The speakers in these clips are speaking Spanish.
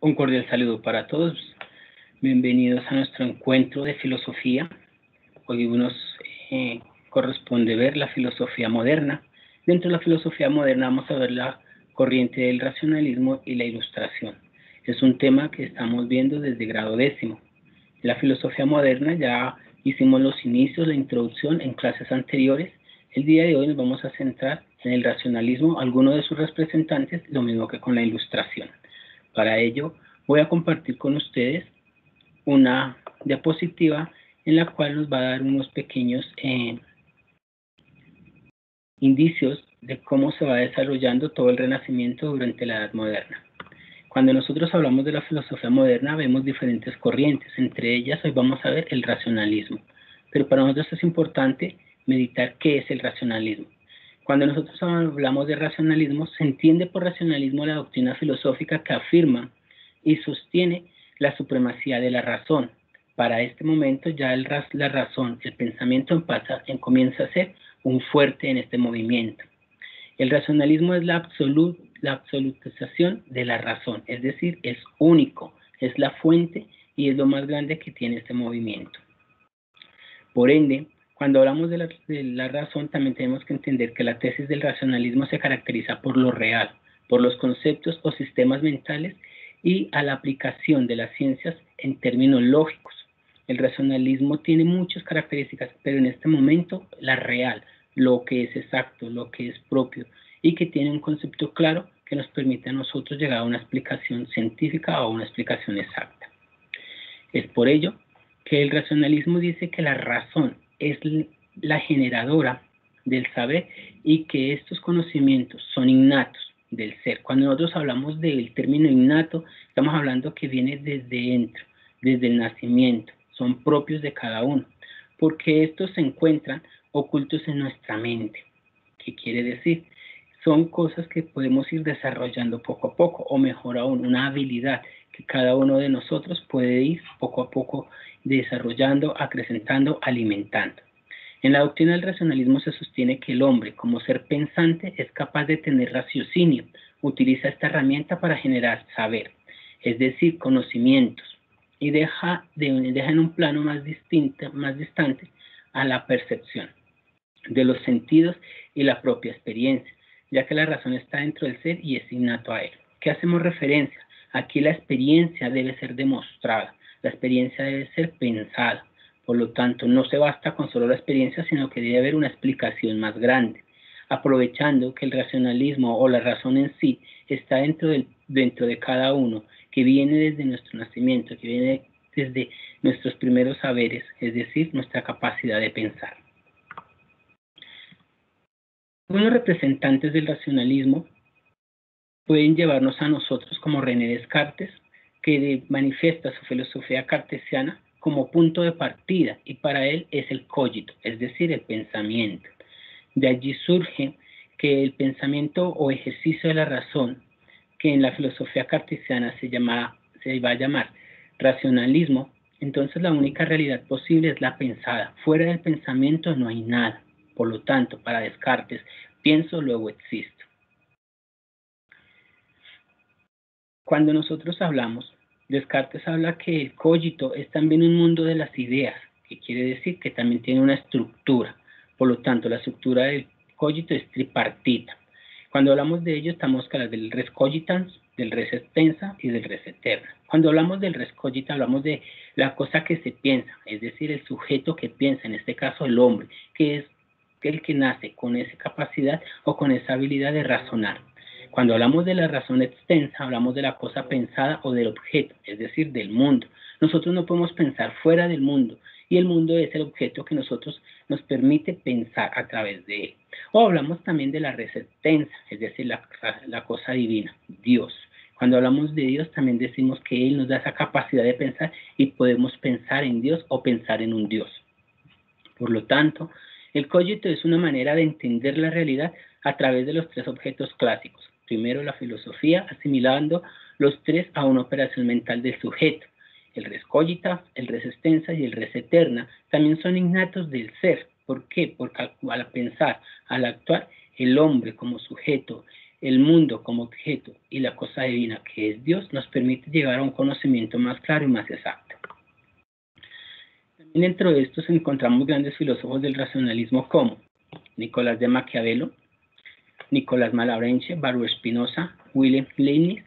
Un cordial saludo para todos. Bienvenidos a nuestro encuentro de filosofía. Hoy nos eh, corresponde ver la filosofía moderna. Dentro de la filosofía moderna vamos a ver la corriente del racionalismo y la ilustración. Es un tema que estamos viendo desde grado décimo. La filosofía moderna ya hicimos los inicios, la introducción en clases anteriores. El día de hoy nos vamos a centrar en el racionalismo, algunos de sus representantes, lo mismo que con la ilustración. Para ello, voy a compartir con ustedes una diapositiva en la cual nos va a dar unos pequeños eh, indicios de cómo se va desarrollando todo el renacimiento durante la Edad Moderna. Cuando nosotros hablamos de la filosofía moderna vemos diferentes corrientes, entre ellas hoy vamos a ver el racionalismo. Pero para nosotros es importante meditar qué es el racionalismo. Cuando nosotros hablamos de racionalismo, se entiende por racionalismo la doctrina filosófica que afirma y sostiene la supremacía de la razón. Para este momento ya el, la razón, el pensamiento en pasa, en, comienza a ser un fuerte en este movimiento. El racionalismo es la, la absolutización de la razón, es decir, es único, es la fuente y es lo más grande que tiene este movimiento. Por ende, cuando hablamos de la, razón, también tenemos que entender que la tesis del racionalismo se caracteriza por lo real, por los conceptos o sistemas mentales y a la aplicación de las ciencias en términos lógicos. El racionalismo tiene muchas características, pero en este momento la real, lo que es exacto, lo que es propio y que tiene un concepto claro que nos permite a nosotros llegar a una explicación científica o una explicación exacta. Es por ello que el racionalismo dice que la razón es la generadora del saber y que estos conocimientos son innatos del ser. Cuando nosotros hablamos del término innato, estamos hablando que viene desde dentro, desde el nacimiento, son propios de cada uno, porque estos se encuentran ocultos en nuestra mente. ¿Qué quiere decir? Son cosas que podemos ir desarrollando poco a poco, o mejor aún, una habilidad que cada uno de nosotros puede ir poco a poco desarrollando, acrecentando, alimentando. En la doctrina del racionalismo se sostiene que el hombre, como ser pensante, es capaz de tener raciocinio, utiliza esta herramienta para generar saber, es decir, conocimientos, y deja, deja en un plano más, distinto, más distante a la percepción de los sentidos y la propia experiencia, ya que la razón está dentro del ser y es innato a él. ¿Qué hacemos referencia? Aquí la experiencia debe ser demostrada, la experiencia debe ser pensada. Por lo tanto, no se basta con solo la experiencia, sino que debe haber una explicación más grande, aprovechando que el racionalismo o la razón en sí está dentro, dentro de cada uno, que viene desde nuestro nacimiento, que viene desde nuestros primeros saberes, es decir, nuestra capacidad de pensar. Algunos representantes del racionalismo pueden llevarnos a nosotros como René Descartes, que manifiesta su filosofía cartesiana como punto de partida y para él es el cogito, es decir, el pensamiento. De allí surge que el pensamiento o ejercicio de la razón, que en la filosofía cartesiana se, llama, se va a llamar racionalismo, entonces la única realidad posible es la pensada. Fuera del pensamiento no hay nada. Por lo tanto, para Descartes, pienso, luego existo. Cuando nosotros hablamos, Descartes habla que el cogito es también un mundo de las ideas, que quiere decir que también tiene una estructura. Por lo tanto, la estructura del cogito es tripartita. Cuando hablamos de ello, estamos hablando del res cogitans, del res extensa y del res eterna. Cuando hablamos del res cogita, hablamos de la cosa que se piensa, es decir, el sujeto que piensa, en este caso el hombre, que es el que nace con esa capacidad o con esa habilidad de razonar. Cuando hablamos de la razón extensa, hablamos de la cosa pensada o del objeto, es decir, del mundo. Nosotros no podemos pensar fuera del mundo y el mundo es el objeto que nosotros nos permite pensar a través de él. O hablamos también de la res extensa, es decir, la, cosa divina, Dios. Cuando hablamos de Dios también decimos que Él nos da esa capacidad de pensar y podemos pensar en Dios o pensar en un Dios. Por lo tanto, el cogito es una manera de entender la realidad a través de los tres objetos clásicos. Primero la filosofía, asimilando los tres a una operación mental del sujeto. El res el res extensa y el res eterna también son innatos del ser. ¿Por qué? Porque al pensar, al actuar, el hombre como sujeto el mundo como objeto y la cosa divina que es Dios nos permite llegar a un conocimiento más claro y más exacto. Dentro de estos encontramos grandes filósofos del racionalismo como Nicolás de Maquiavelo, Nicolás Malabrenche, Baruch Spinoza, William Leibniz,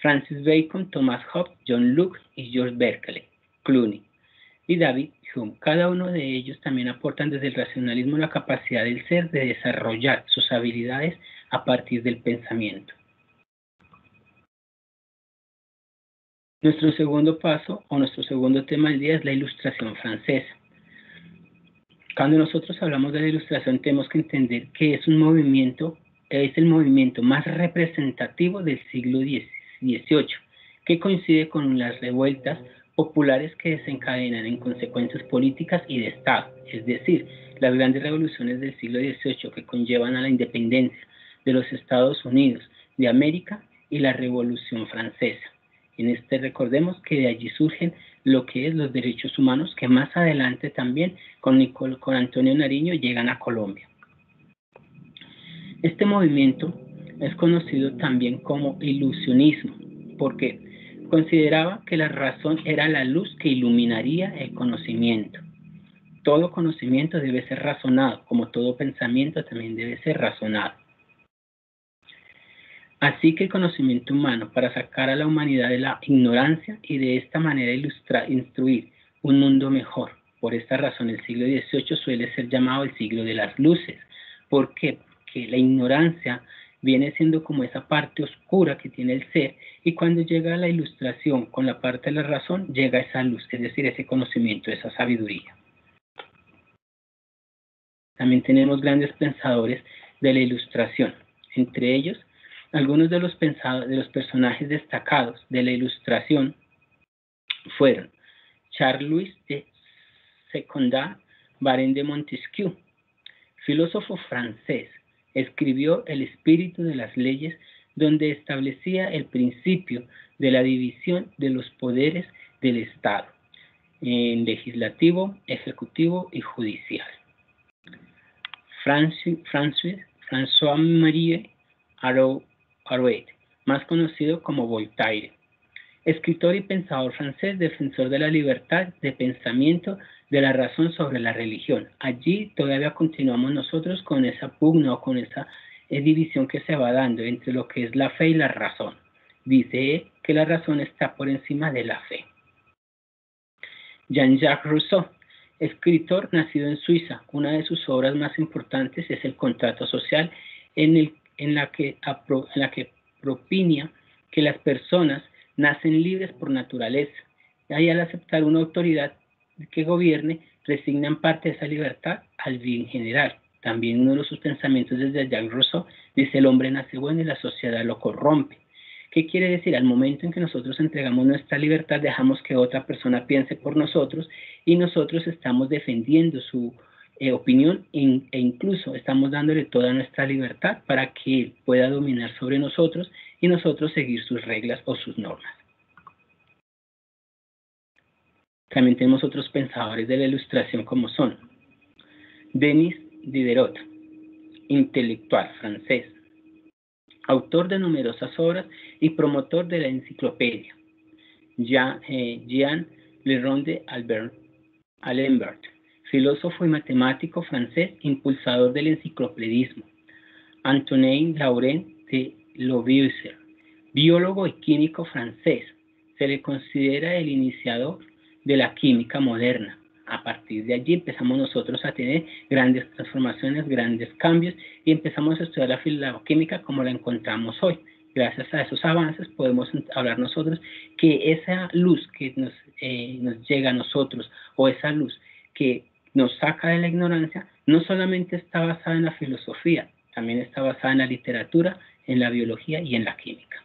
Francis Bacon, Thomas Hobbes, John Locke y George Berkeley, Clooney y David Hume. Cada uno de ellos también aportan desde el racionalismo la capacidad del ser de desarrollar sus habilidades a partir del pensamiento. Nuestro segundo paso o nuestro segundo tema del día es la ilustración francesa. Cuando nosotros hablamos de la ilustración tenemos que entender que es un movimiento, es el movimiento más representativo del siglo XVIII, que coincide con las revueltas populares que desencadenan en consecuencias políticas y de Estado, es decir, las grandes revoluciones del siglo XVIII que conllevan a la independencia de los Estados Unidos de América y la Revolución Francesa. En este recordemos que de allí surgen lo que es los derechos humanos que más adelante también con, con Antonio Nariño llegan a Colombia. Este movimiento es conocido también como ilusionismo, porque Consideraba que la razón era la luz que iluminaría el conocimiento. Todo conocimiento debe ser razonado, como todo pensamiento también debe ser razonado. Así que el conocimiento humano para sacar a la humanidad de la ignorancia y de esta manera ilustrar, instruir un mundo mejor. Por esta razón el siglo XVIII suele ser llamado el siglo de las luces. ¿Por qué? Porque la ignorancia viene siendo como esa parte oscura que tiene el ser y cuando llega la ilustración con la parte de la razón, llega esa luz, es decir, ese conocimiento, esa sabiduría. También tenemos grandes pensadores de la ilustración, entre ellos algunos de los, de los personajes destacados de la ilustración fueron Charles-Louis de Secondat, Baron de Montesquieu, filósofo francés, escribió El espíritu de las leyes, donde establecía el principio de la división de los poderes del Estado en legislativo, ejecutivo y judicial. Francis, François-Marie Arouet, más conocido como Voltaire, escritor y pensador francés, defensor de la libertad de pensamiento de la razón sobre la religión. Allí todavía continuamos nosotros con esa pugna o con esa eh, división que se va dando entre lo que es la fe y la razón. Dice que la razón está por encima de la fe. Jean-Jacques Rousseau, escritor nacido en Suiza, una de sus obras más importantes es El contrato social, en, el, la, que, en la que propinia que las personas nacen libres por naturaleza y al aceptar una autoridad que gobierne, resignan parte de esa libertad al bien general. También uno de sus pensamientos desde Jacques Rousseau dice el hombre nace bueno y la sociedad lo corrompe. ¿Qué quiere decir? Al momento en que nosotros entregamos nuestra libertad, dejamos que otra persona piense por nosotros y nosotros estamos defendiendo su eh, opinión e, e incluso estamos dándole toda nuestra libertad para que él pueda dominar sobre nosotros y nosotros seguir sus reglas o sus normas. También tenemos otros pensadores de la ilustración como son Denis Diderot, intelectual francés, autor de numerosas obras y promotor de la enciclopedia. Jean, eh, Jean Leronde Albert, Alembert, filósofo y matemático francés, impulsador del enciclopedismo. Antonin Laurent de Lavoisier, biólogo y químico francés. Se le considera el iniciador de la química moderna. A partir de allí empezamos nosotros a tener grandes transformaciones, grandes cambios y empezamos a estudiar la química como la encontramos hoy. Gracias a esos avances podemos hablar nosotros que esa luz que nos, eh, nos llega a nosotros o esa luz que nos saca de la ignorancia no solamente está basada en la filosofía, también está basada en la literatura, en la biología y en la química.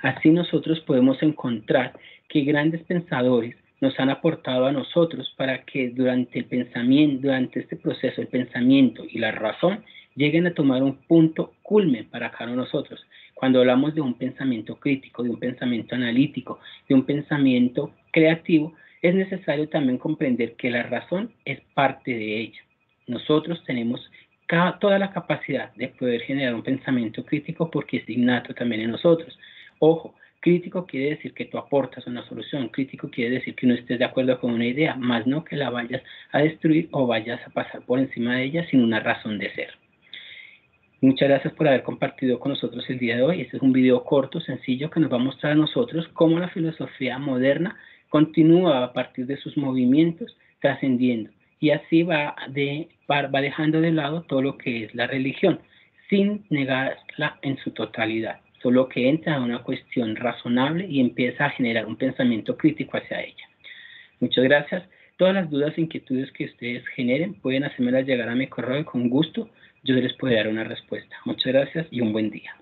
Así nosotros podemos encontrar que grandes pensadores nos han aportado a nosotros para que durante el pensamiento, durante este proceso, el pensamiento y la razón lleguen a tomar un punto culmen para cada uno de nosotros. Cuando hablamos de un pensamiento crítico, de un pensamiento analítico, de un pensamiento creativo, es necesario también comprender que la razón es parte de ella. Nosotros tenemos toda la capacidad de poder generar un pensamiento crítico porque es innato también en nosotros. Ojo, crítico quiere decir que tú aportas una solución, crítico quiere decir que no estés de acuerdo con una idea, más no que la vayas a destruir o vayas a pasar por encima de ella sin una razón de ser. Muchas gracias por haber compartido con nosotros el día de hoy. Este es un video corto, sencillo, que nos va a mostrar a nosotros cómo la filosofía moderna continúa a partir de sus movimientos trascendiendo y así va, de, va dejando de lado todo lo que es la religión, sin negarla en su totalidad, solo que entra a una cuestión razonable y empieza a generar un pensamiento crítico hacia ella. Muchas gracias. Todas las dudas e inquietudes que ustedes generen pueden hacérmelas llegar a mi correo y con gusto yo les puedo dar una respuesta. Muchas gracias y un buen día.